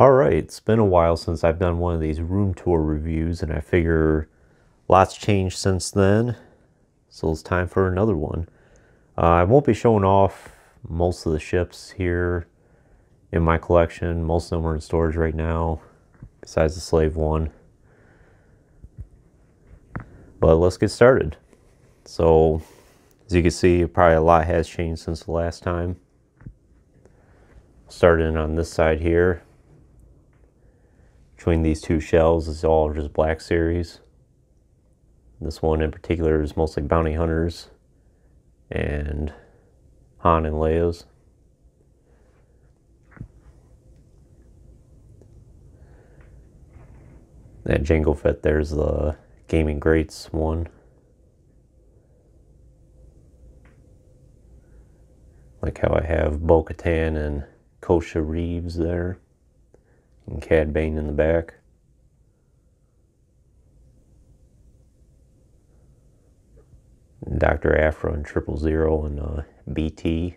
All right, it's been a while since I've done one of these room tour reviews, and I figure lots changed since then, so it's time for another one. Uh, I won't be showing off most of the ships here in my collection. Most of them are in storage right now, besides the Slave one. But let's get started. So, as you can see, probably a lot has changed since the last time. Starting on this side here between these two shells is all just Black Series. This one in particular is mostly Bounty Hunters and Han and Leia's. That Jango Fett there's the Gaming Greats one. Like how I have Bo-Katan and Koska Reeves there and Cad Bane in the back. Dr. Aphra and Triple Zero and uh, BT.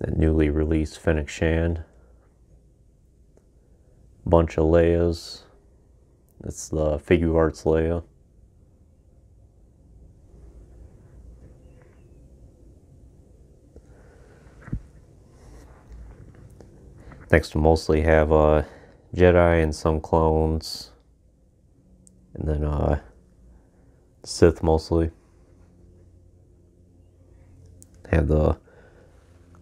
The newly released Fennec Shand. Bunch of Leia's. It's the Figuarts Leia. Next, we mostly have uh, Jedi and some clones. And then uh, Sith mostly. Have the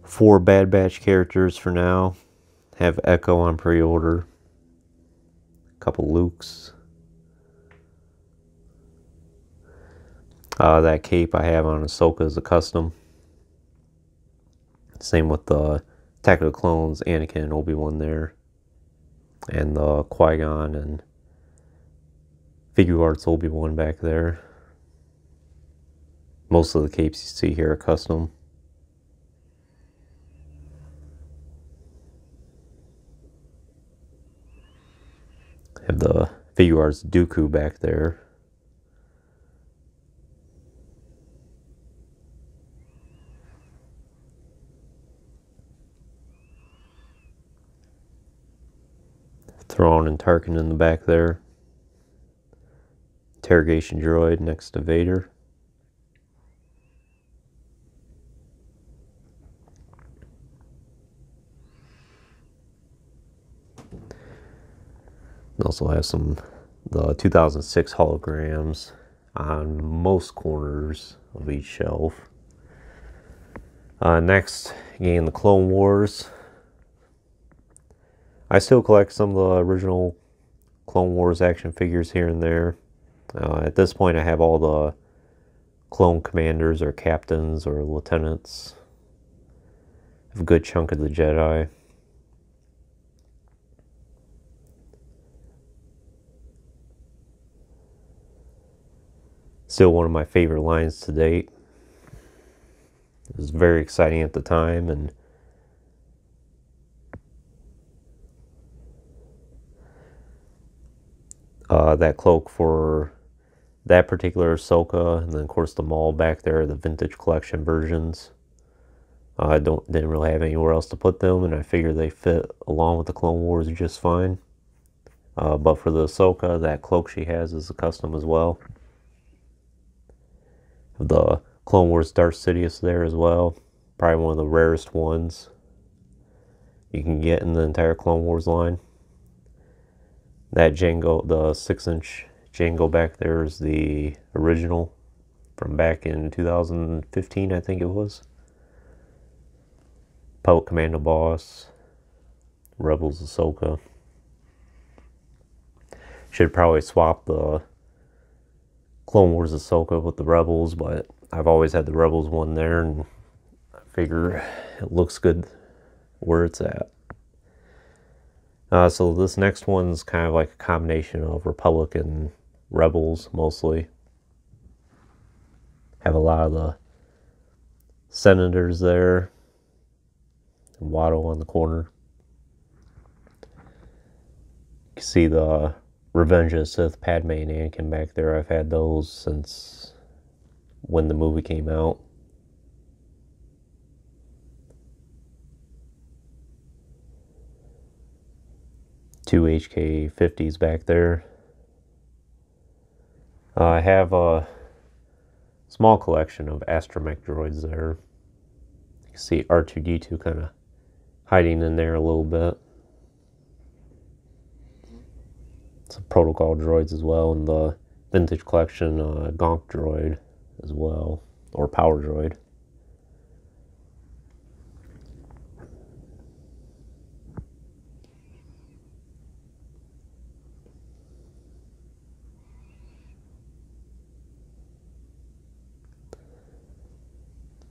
four Bad Batch characters for now. Have Echo on pre-order. A couple Lukes. Uh, that cape I have on Ahsoka is a custom. Same with the Attack of the Clones, Anakin and Obi-Wan there. And the Qui-Gon and Figuarts Obi-Wan back there. Most of the capes you see here are custom. Have the Figuarts Dooku back there. Thrawn and Tarkin in the back there. Interrogation droid next to Vader. also have some the 2006 holograms on most corners of each shelf. Uh, next, again, the Clone Wars. I still collect some of the original Clone Wars action figures here and there. Uh, at this point, I have all the clone commanders or captains or lieutenants. a good chunk of the Jedi. Still one of my favorite lines to date. It was very exciting at the time and uh, that cloak for that particular Ahsoka, and then of course the mall back there, the vintage collection versions. Uh, I don't didn't really have anywhere else to put them, and I figured they fit along with the Clone Wars just fine. Uh, but for the Ahsoka, that cloak she has is a custom as well. The Clone Wars Darth Sidious there as well. Probably one of the rarest ones you can get in the entire Clone Wars line. That Jango, the 6-inch Jango back there is the original from back in 2015, I think it was. Republic Commando Boss, Rebels Ahsoka. Should probably swap the Clone Wars Ahsoka with the Rebels, but I've always had the Rebels one there, and I figure it looks good where it's at. Uh, so this next one's kind of like a combination of Republican rebels mostly. Have a lot of the senators there. And Watto on the corner. You can see the Revenge of the Sith, Padme and Anakin back there. I've had those since when the movie came out. Two HK50s back there. Uh, I have a small collection of astromech droids there. You can see R2D2 kind of hiding in there a little bit. Some protocol droids as well, and the vintage collection uh, Gonk droid as well, or power droid.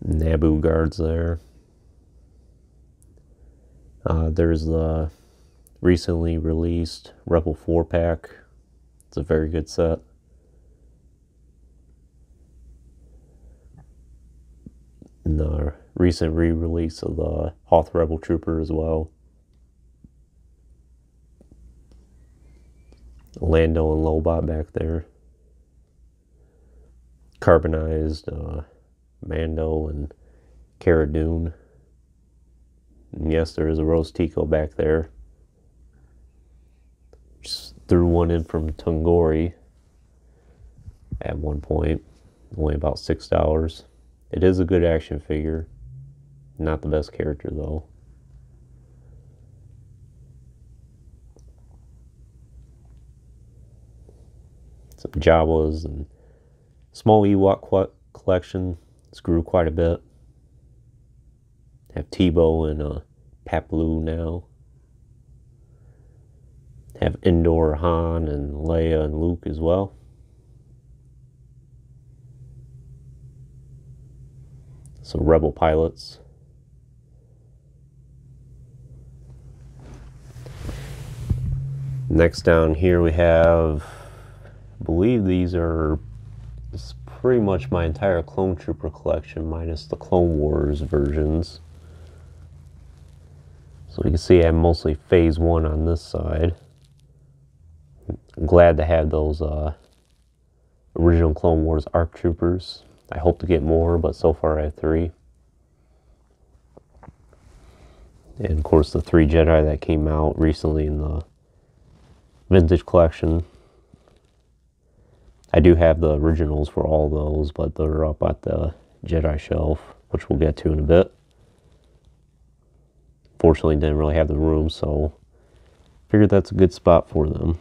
Naboo guards there. Uh, there's the recently released Rebel 4 pack. It's a very good set. And the recent re-release of the Hoth Rebel Trooper as well. Lando and Lobot back there. Carbonized uh, Mando and Cara Dune. And yes, there is a Rose Tico back there. Just threw one in from Tungori at one point. Only about $6. It is a good action figure. Not the best character though. Some Jawas and small Ewok collection. It's grew quite a bit. Have Teebo and uh, Paploo now. Have Endor, Han, and Leia and Luke as well. Some Rebel pilots. Next down here we have, I believe these are pretty much my entire Clone Trooper collection minus the Clone Wars versions. So you can see I have mostly phase one on this side. I'm glad to have those uh, original Clone Wars ARC Troopers. I hope to get more, but so far I have three. And of course the three Jedi that came out recently in the vintage collection. I do have the originals for all those, but they're up at the Jedi shelf, which we'll get to in a bit. Fortunately, didn't really have the room, so figured that's a good spot for them.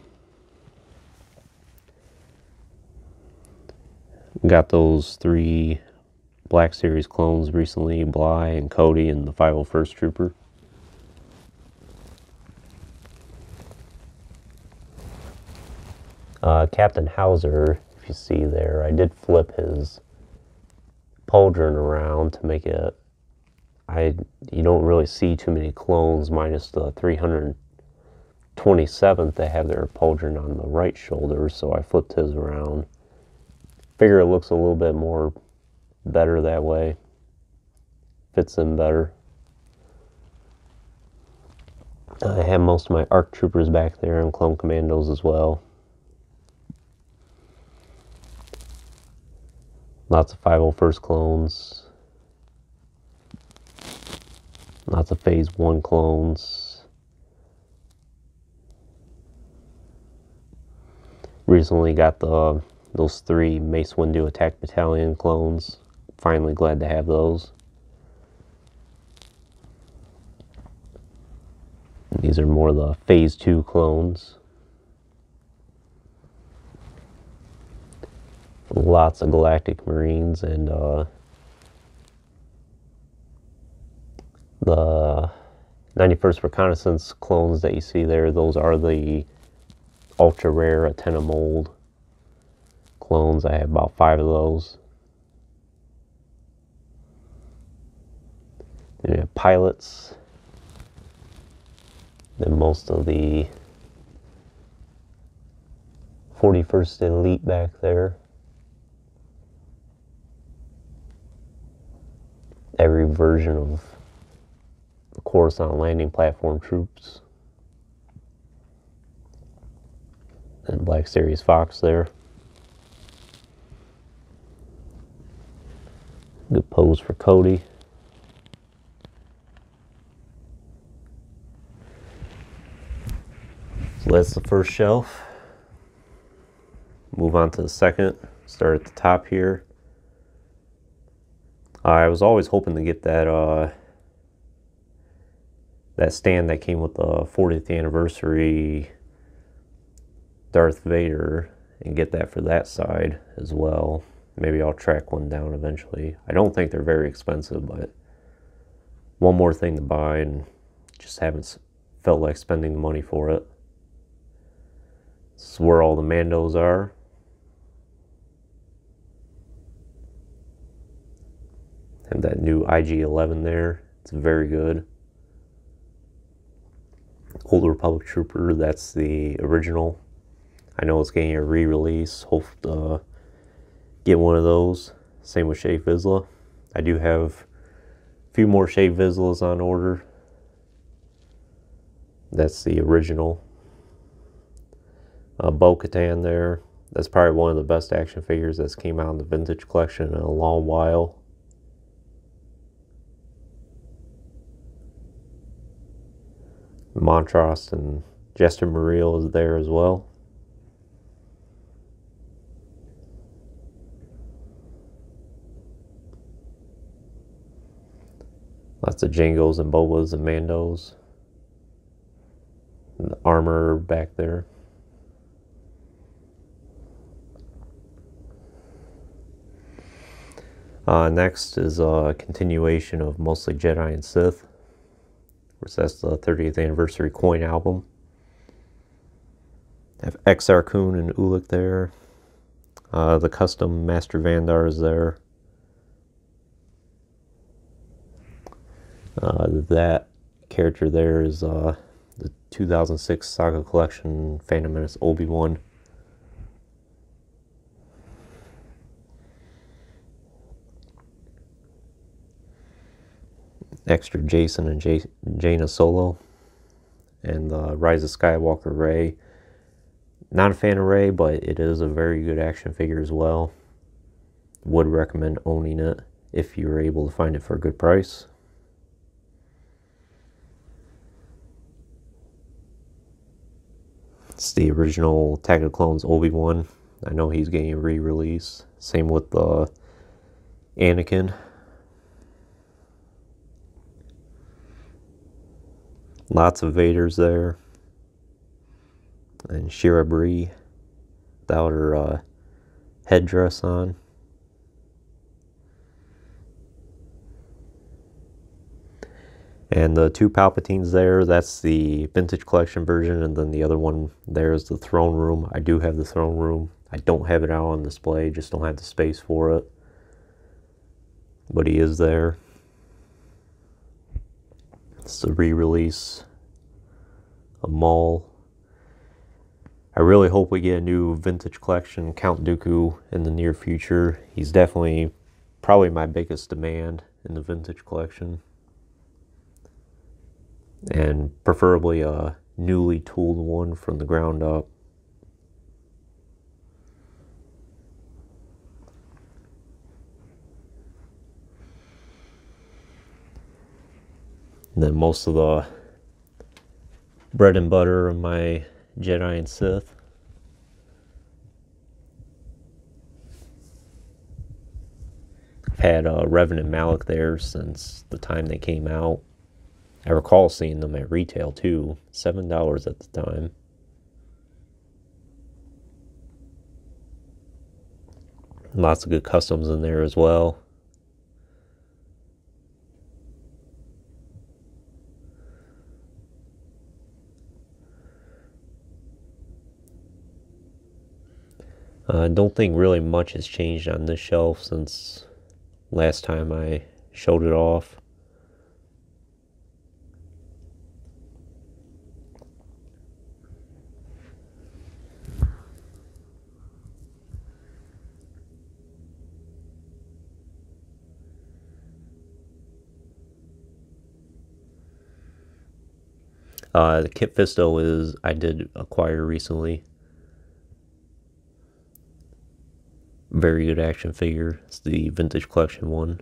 Got those three Black Series clones recently, Bly and Cody and the 501st Trooper. Uh, Captain if you see there, I did flip his pauldron around to make it. I you don't really see too many clones minus the 327th. They have their pauldron on the right shoulder, so I flipped his around. Figure it looks a little bit more better that way. Fits in better. I have most of my ARC troopers back there and clone commandos as well. Lots of 501st clones. Lots of phase one clones. Recently got the those three Mace Windu Attack Battalion clones. Finally glad to have those. These are more the phase two clones. Lots of Galactic Marines and uh, the 91st Reconnaissance clones that you see there, those are the ultra rare Atena mold clones. I have about five of those. Then you have pilots. Then most of the 41st Elite back there. every version of the Coruscant landing platform troops. And Black Series Fox there. Good pose for Cody. So that's the first shelf. Move on to the second. Start at the top here. I was always hoping to get that uh, that stand that came with the 40th anniversary Darth Vader and get that for that side as well. Maybe I'll track one down eventually. I don't think they're very expensive, but one more thing to buy and just haven't felt like spending the money for it. This is where all the Mandos are. Have that new IG-11 there. It's very good. Old Republic Trooper, that's the original. I know it's getting a re-release. Hope to uh, get one of those. Same with Shape Vizsla. I do have a few more Shape Vizslas on order. That's the original. Uh, Bo-Katan there. That's probably one of the best action figures that's came out in the vintage collection in a long while. Montross and Jaster Mereel is there as well. Lots of Jangos and Bobas and Mandos. And the armor back there. Uh, next is a continuation of mostly Jedi and Sith. That's the 30th anniversary coin album. Have Exar Kun and Ulic there. Uh, the custom Master Vandar is there. Uh, that character there is uh, the 2006 Saga Collection Phantom Menace Obi-Wan. Extra Jacen and Jaina Solo and the Rise of Skywalker Rey. Not a fan of Rey, but it is a very good action figure as well. Would recommend owning it if you're able to find it for a good price. It's the original Attack of Clones Obi-Wan. I know he's getting a re-release. Same with the uh, Anakin. Lots of Vaders there. And Shira Brie without her uh, headdress on. And the two Palpatines there, that's the vintage collection version, and then the other one there is the throne room. I do have the throne room. I don't have it out on display, just don't have the space for it. But he is there. It's a re-release, a Maul. I really hope we get a new vintage collection Count Dooku in the near future. He's definitely probably my biggest demand in the vintage collection. And preferably a newly tooled one from the ground up. And then most of the bread and butter of my Jedi and Sith. I've had uh, Revan and Malak there since the time they came out. I recall seeing them at retail too, $7 at the time. Lots of good customs in there as well. I uh, don't think really much has changed on this shelf since last time I showed it off. Uh, the Kit Fisto is I did acquire recently. Very good action figure. It's the vintage collection one.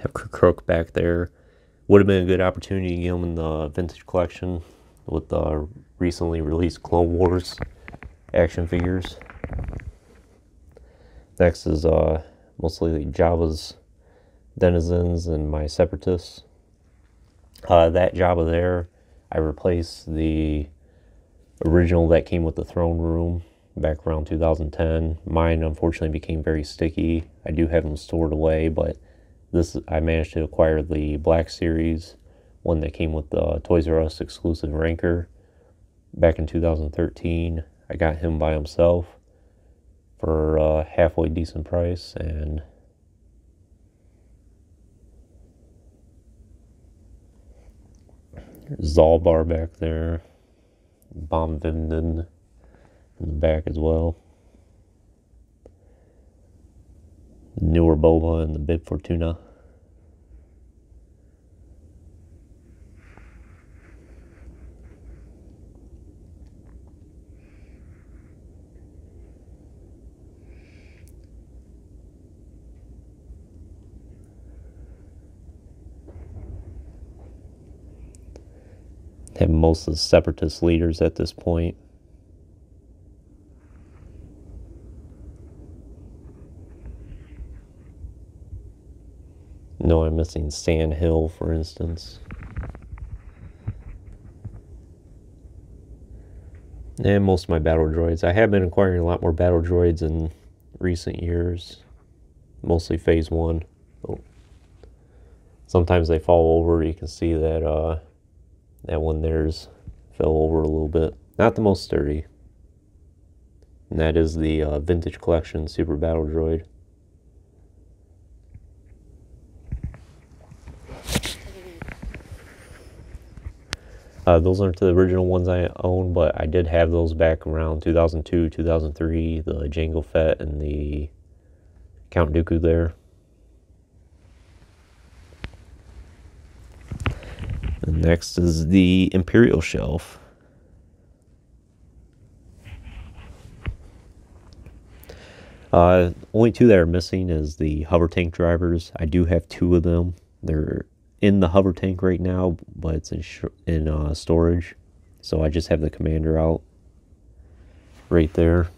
Have Crook back there. Would have been a good opportunity to get him in the vintage collection with the recently released Clone Wars action figures. Next is uh, mostly Jabba's denizens and my separatists. Uh, that Jabba there, I replaced the original that came with the throne room back around 2010. Mine unfortunately became very sticky. I do have them stored away, but this I managed to acquire the Black Series, one that came with the Toys R Us exclusive Rancor back in 2013. I got him by himself for a halfway decent price and Zaalbar back there, Bom Vimdin in the back as well. Newer Boba and the Bib Fortuna. Have most of the separatist leaders at this point. No, I'm missing San Hill, for instance. And most of my battle droids. I have been acquiring a lot more battle droids in recent years. Mostly phase one. Oh. Sometimes they fall over. You can see that uh, that one there's fell over a little bit. Not the most sturdy. And that is the uh, Vintage Collection Super Battle Droid. Uh, those aren't the original ones I own, but I did have those back around 2002, 2003. The Jango Fett and the Count Dooku there. Next is the Imperial Shelf. Uh, only two that are missing is the hover tank drivers. I do have two of them. They're in the hover tank right now, but it's in in uh, storage. So I just have the commander out right there.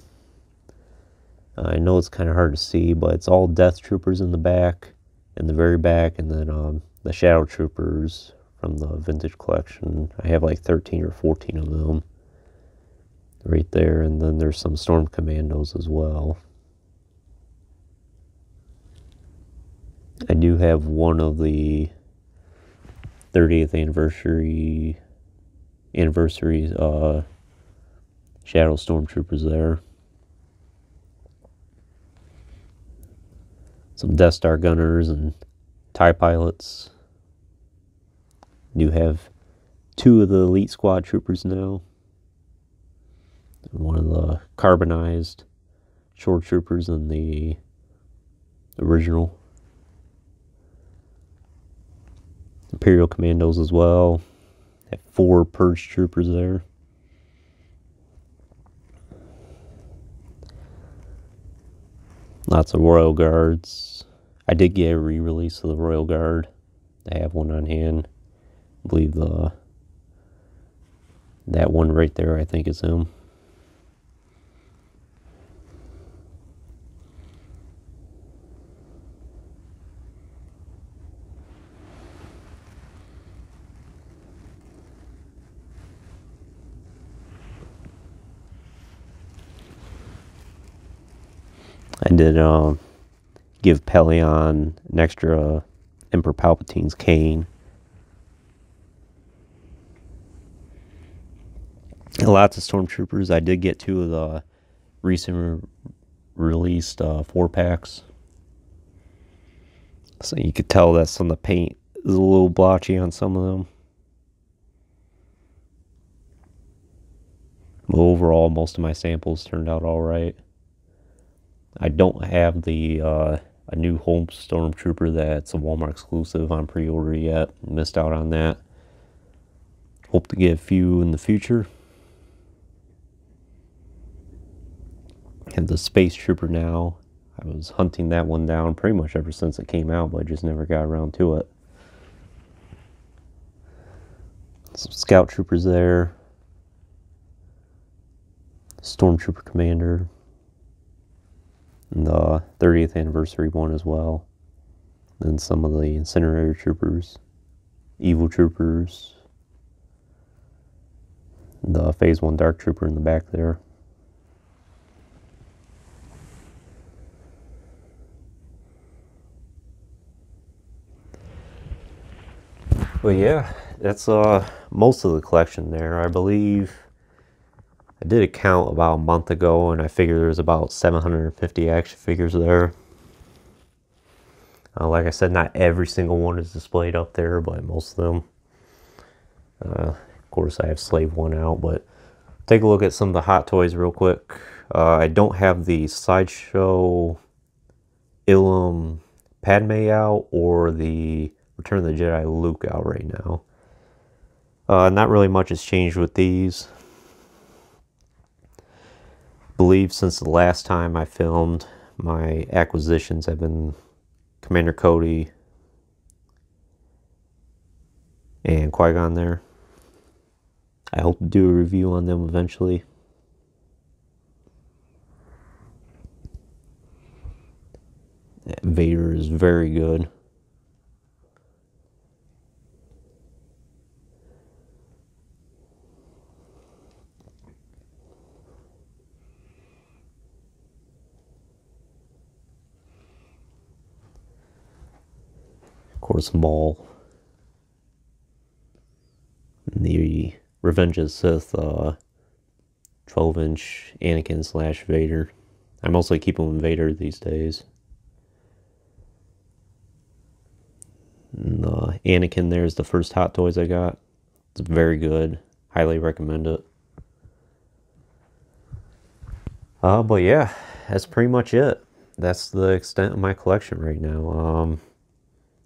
I know it's kind of hard to see, but it's all Death Troopers in the back, in the very back, and then um, the Shadow Troopers from the vintage collection. I have like 13 or 14 of them right there, and then there's some Storm Commandos as well. I do have one of the 30th anniversary anniversary uh, Shadow Stormtroopers there. Some Death Star gunners and TIE pilots. Do have two of the Elite Squad troopers now. One of the carbonized shore troopers and the original. Imperial Commandos as well. Have four Purge Troopers there. Lots of Royal Guards. I did get a re-release of the Royal Guard. I have one on hand. I believe the that one right there I think is him. I did uh, give Pellaeon an extra Emperor Palpatine's cane. Lots of stormtroopers. I did get two of the recent re released uh, four packs. So you could tell that some of the paint is a little blotchy on some of them. But overall, most of my samples turned out all right. I don't have the uh, A New Hope stormtrooper that's a Walmart exclusive on pre-order yet. Missed out on that. Hope to get a few in the future. Have the space trooper now. I was hunting that one down pretty much ever since it came out, but I just never got around to it. Some scout troopers there. Stormtrooper Commander. And the 30th anniversary one as well. Then some of the Incinerator Troopers. Evil Troopers. The Phase 1 Dark Trooper in the back there. But yeah, that's uh most of the collection there. I believe I did a count about a month ago and I figured there's about 750 action figures there. Uh, like I said, not every single one is displayed up there, but most of them. Uh, of course, I have Slave 1 out, but take a look at some of the Hot Toys real quick. Uh, I don't have the Sideshow Ilum Padme out or the Return of the Jedi Luke out right now. Uh, not really much has changed with these. believe since the last time I filmed, my acquisitions have been Commander Cody and Qui-Gon there. I hope to do a review on them eventually. Vader is very good. Course, Maul. The Revenge of Sith uh, 12 inch Anakin slash Vader. I mostly keep them Vader these days. And the Anakin there is the first Hot Toys I got. It's very good. Highly recommend it. Uh, but yeah, that's pretty much it. That's the extent of my collection right now. Um,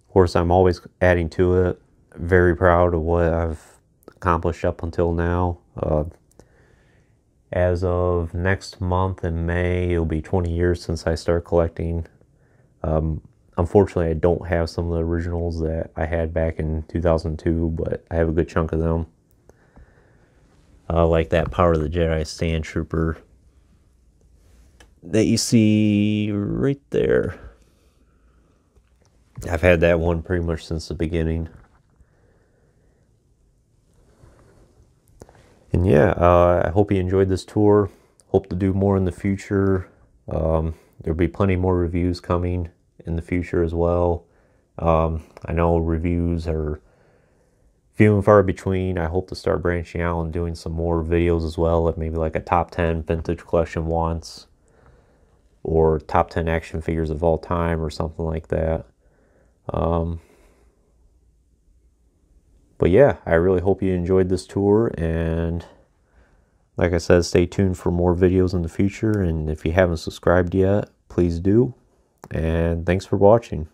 course, I'm always adding to it. Very proud of what I've accomplished up until now. Uh, as of next month in May, it'll be 20 years since I started collecting. Um, unfortunately, I don't have some of the originals that I had back in 2002, but I have a good chunk of them. Uh, like that Power of the Jedi Sand Trooper that you see right there. I've had that one pretty much since the beginning. And yeah, uh, I hope you enjoyed this tour. Hope to do more in the future. Um, there'll be plenty more reviews coming in the future as well. Um, I know reviews are few and far between. I hope to start branching out and doing some more videos as well, like maybe like a top 10 vintage collection wants or top 10 action figures of all time or something like that. Um, but yeah, I really hope you enjoyed this tour. And like I said, stay tuned for more videos in the future. And if you haven't subscribed yet, please do. And thanks for watching.